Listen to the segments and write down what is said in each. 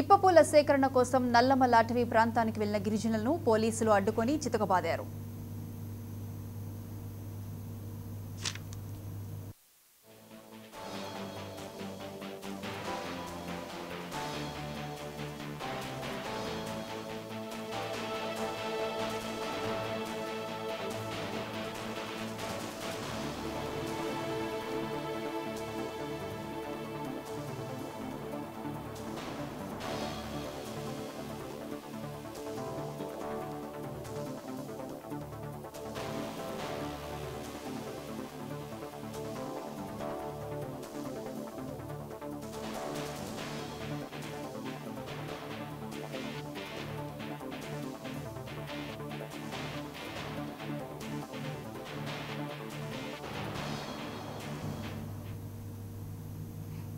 ఇప్పపూల సేకరణ కోసం నల్లమల్ల అటవీ ప్రాంతానికి వెళ్ళిన గిరిజనులను పోలీసులు అడ్డుకొని చితకబాదారు.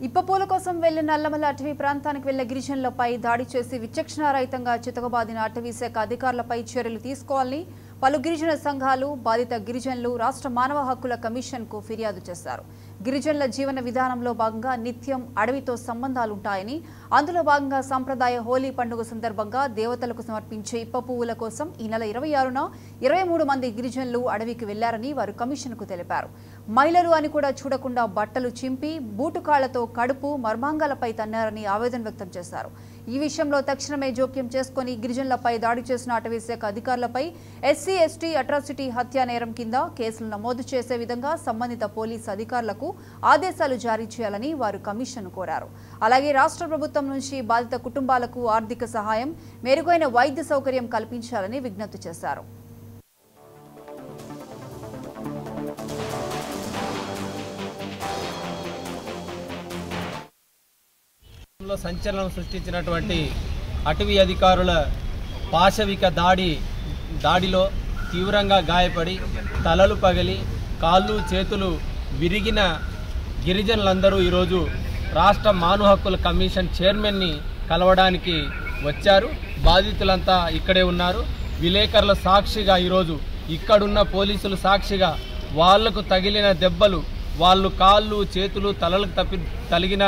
ఇప్పపూల కోసం వెళ్ళిన నల్లమల అటవీ ప్రాంతానికి వెళ్ళిన గిరిజనులపై దాడి చేసి విచక్షణారహితంగా చితకబాదిన అటవీ శాఖ అధికారులపై చర్యలు తీసుకోవాలని పలు గిరిజన సంఘాలు బాధిత గిరిజనులు రాష్ట్ర మానవ హక్కుల కమిషన్కు ఫిర్యాదు చేశారు. గిరిజనుల జీవన విధానంలో భాగంగా నిత్యం అడవితో సంబంధాలుంటాయని అందులో భాగంగా సంప్రదాయ హోలీ పండుగ సందర్భంగా దేవతలకు సమర్పించే ఇప్ప పువ్వుల కోసం ఈ నెల ఇరవై ఆరున ఇరవై మూడు మంది గిరిజనులు అడవికి వెళ్ళారని వారు కమిషన్కు తెలిపారు. మహిళలు అని కూడా చూడకుండా బట్టలు చింపి బూటుకాళ్ళతో కడుపు మర్మాంగాలపై తన్నారని ఆవేదన వ్యక్తం చేశారు. ఈ విషయంలో తక్షణమే జోక్యం చేసుకుని గిరిజనులపై దాడి చేసిన అటవీశాఖ అధికారులపై ఎస్సీ ఎస్టీ అట్రాసిటీ హత్యా నేరం కింద కేసులు నమోదు చేసే విధంగా సంబంధిత పోలీసు అధికారులకు ఆదేశాలు జారీ చేయాలని వారు కమిషన్ కోరారు. అలాగే రాష్ట్ర ప్రభుత్వం నుంచి బాధిత కుటుంబాలకు ఆర్థిక సహాయం మెరుగైన వైద్య సౌకర్యం కల్పించాలని విజ్ఞప్తి చేశారు. లో సంచలనం సృష్టించినటువంటి అటవీ అధికారుల పాశవిక దాడి దాడిలో తీవ్రంగా గాయపడి తలలు పగిలి కాళ్ళు చేతులు విరిగిన గిరిజనులందరూ ఈరోజు రాష్ట్ర మానవ హక్కుల కమిషన్ చైర్మన్ని కలవడానికి వచ్చారు. బాధితులంతా ఇక్కడే ఉన్నారు. విలేకరుల సాక్షిగా ఈరోజు ఇక్కడున్న పోలీసులు సాక్షిగా వాళ్ళకు తగిలిన దెబ్బలు వాళ్ళు కాళ్ళు చేతులు తలలకు తప్పి తలిగిన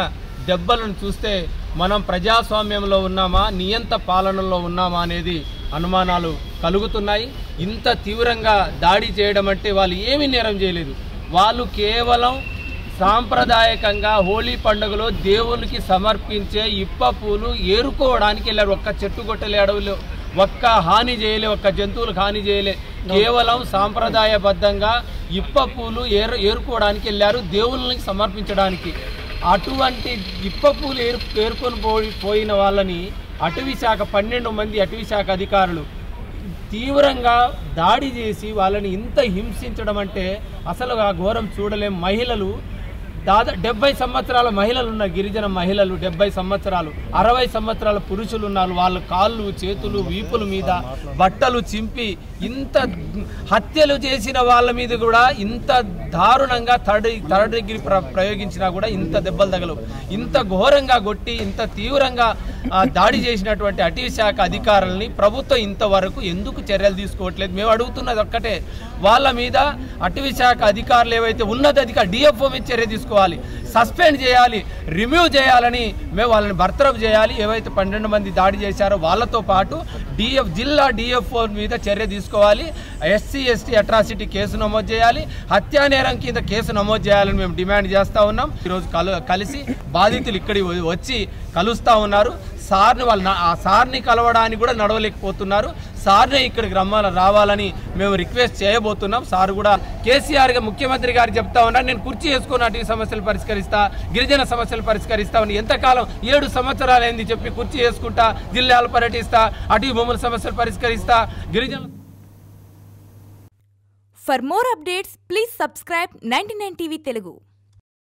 దెబ్బలను చూస్తే మనం ప్రజాస్వామ్యంలో ఉన్నామా నియంత పాలనలో ఉన్నామా అనేది అనుమానాలు కలుగుతున్నాయి. ఇంత తీవ్రంగా దాడి చేయడం అంటే వాళ్ళు ఏమీ నేరం చేయలేదు. వాళ్ళు కేవలం సాంప్రదాయకంగా హోలీ పండుగలో దేవునికి సమర్పించే ఇప్ప పూలు ఏరుకోవడానికి వెళ్ళారు. ఒక్క చెట్టు కొట్టలే అడవులు ఒక్క హాని చేయలే ఒక్క జంతువులకు హాని చేయలే. కేవలం సాంప్రదాయబద్ధంగా ఇప్ప పూలు ఏరు ఏరుకోవడానికి వెళ్ళారు దేవుళ్ళని సమర్పించడానికి. అటువంటి ఇప్పపూలు ఏరు పో పోయిన వాళ్ళని అటవీ శాఖ పన్నెండు మంది అటవీ శాఖ అధికారులు తీవ్రంగా దాడి చేసి వాళ్ళని ఇంత హింసించడం అంటే అసలు ఆ ఘోరం చూడలేం. మహిళలు దాదా డెబ్బై సంవత్సరాల మహిళలు ఉన్న గిరిజన మహిళలు డెబ్బై సంవత్సరాలు అరవై సంవత్సరాల పురుషులు ఉన్నారు వాళ్ళ కాళ్ళు చేతులు వీపుల మీద బట్టలు చింపి ఇంత హత్యలు చేసిన వాళ్ళ మీద కూడా ఇంత దారుణంగా థర్డ్ థర్డ్ డిగ్రీ ప్ర ప్రయోగించినా కూడా ఇంత దెబ్బలు తగలవు. ఇంత ఘోరంగా కొట్టి ఇంత తీవ్రంగా దాడి చేసినటువంటి అటవీ శాఖ అధికారులని ప్రభుత్వం ఇంతవరకు ఎందుకు చర్యలు తీసుకోవట్లేదు? మేము అడుగుతున్నది ఒక్కటే. వాళ్ళ మీద అటవీ శాఖ అధికారులు ఏవైతే ఉన్నత డిఎఫ్ఓ మీద చర్య తీసుకోవాలి. సస్పెండ్ చేయాలి రిమూవ్ చేయాలని మేము వాళ్ళని బర్తరఫ్ చేయాలి. ఏవైతే పన్నెండు మంది దాడి చేశారో వాళ్ళతో పాటు డిఎఫ్ జిల్లా డిఎఫ్ఓ మీద చర్య తీసుకోవాలి. ఎస్సీ ఎస్టీ అట్రాసిటీ కేసు నమోదు చేయాలి. హత్యా నేరం కింద కేసు నమోదు చేయాలని మేము డిమాండ్ చేస్తూ ఉన్నాం. ఈరోజు కలు కలిసి బాధితులు ఇక్కడికి వచ్చి కలుస్తూ ఉన్నారు. సార్ని వాళ్ళు ఆ సార్ని కలవడానికి కూడా నడవలేకపోతున్నారు. సార్నే ఇక్కడికి రమ్మాల రావాలని మేము రిక్వెస్ట్ చేయబోతున్నాం. సార్ కూడా కేసీఆర్ ముఖ్యమంత్రి గారు చెప్తా ఉన్నారు. నేను కుర్చీ వేసుకుని అటు సమస్యలు పరిష్కరిస్తా గిరిజన సమస్యలు పరిష్కరిస్తామని ఎంతకాలం ఏడు సంవత్సరాలైంది చెప్పి కుర్చీ వేసుకుంటా జిల్లాలు పర్యటిస్తా అటు భూముల సమస్యలు పరిష్కరిస్తా గిరిజన for more updates please subscribe ninety nine TV Telugu.